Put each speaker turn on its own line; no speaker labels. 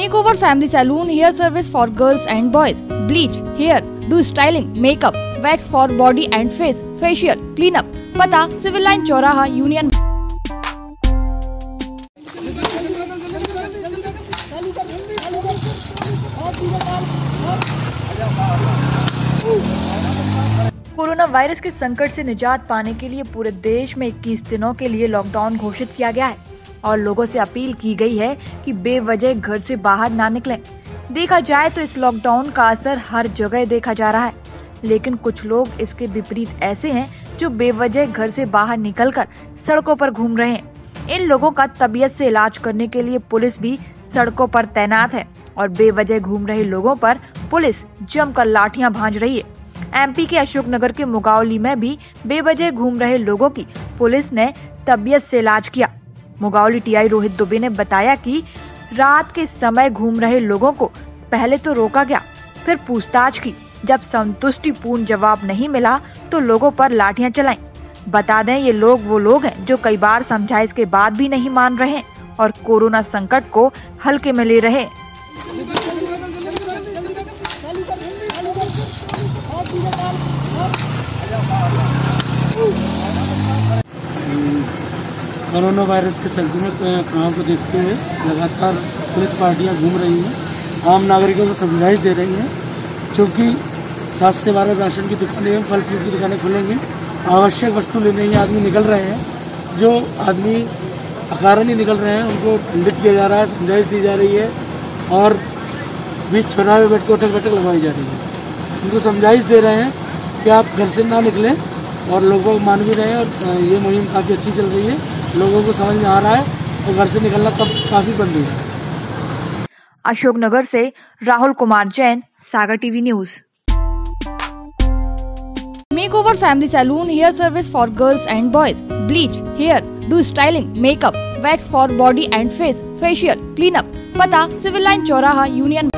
Makeover Family Saloon hair service for girls and boys. Bleach, hair, do styling, makeup, wax for body and face, facial, cleanup. पता civil line चौराहा union corona virus के संकट से निजात पाने के लिए पूरे देश में 21 दिनों के लिए लॉकडाउन घोषित किया गया है और लोगों से अपील की गई है कि बेवजह घर से बाहर ना निकलें। देखा जाए तो इस लॉकडाउन का असर हर जगह देखा जा रहा है। लेकिन कुछ लोग इसके विपरीत ऐसे हैं जो बेवजह घर से बाहर निकलकर सड़कों पर घूम रहे हैं। इन लोगों का तबीयत से इलाज करने के लिए पुलिस भी सड़कों पर तैनात है और बेवजह घूम रहे लोगों पर पुलिस जमकर लाठियाँ भांज रही है। एमपी के अशोकनगर के मुगावली में भी बेवजह घूम रहे लोगों की पुलिस ने तबीयत से इलाज किया। मुगावली टीआई रोहित दुबे ने बताया कि रात के समय घूम रहे लोगों को पहले तो रोका गया, फिर पूछताछ की जब संतुष्टिपूर्ण जवाब नहीं मिला तो लोगों पर लाठियाँ चलाई बता दें, ये लोग वो लोग हैं जो कई बार समझाइश के बाद भी नहीं मान रहे और कोरोना संकट को हल्के में ले रहे।
कोरोना वायरस के संक्रमण प्रभाव को देखते हुए लगातार पुलिस पार्टियाँ घूम रही हैं। आम नागरिकों को समझाइश दे रही हैं, क्योंकि सात से बारह राशन की दुकानें एवं फल फ्रूट की दुकानें खुलेंगी। आवश्यक वस्तु लेने ही आदमी निकल रहे हैं। जो आदमी अकारण ही निकल रहे हैं, उनको दंडित किया जा रहा है, समझाइश दी जा रही है और बीच चौराहे बैठ के उठक बैठक लगवाई जा रही है। उनको समझाइश दे रहे हैं कि आप घर से ना निकलें और लोगों को मान भी रहे हैं और ये मुहिम काफ़ी अच्छी चल रही है। लोगों को समझ में आ रहा है तो घर से निकलना कब काफ़ी बंद हुई।
अशोकनगर से Rahul Kumar Jain Sagar TV news. Makeover family salon hair service for girls and boys bleach hairdo styling makeup wax for body and face facial cleanup पता सिविल लाइन चौराहा यूनियन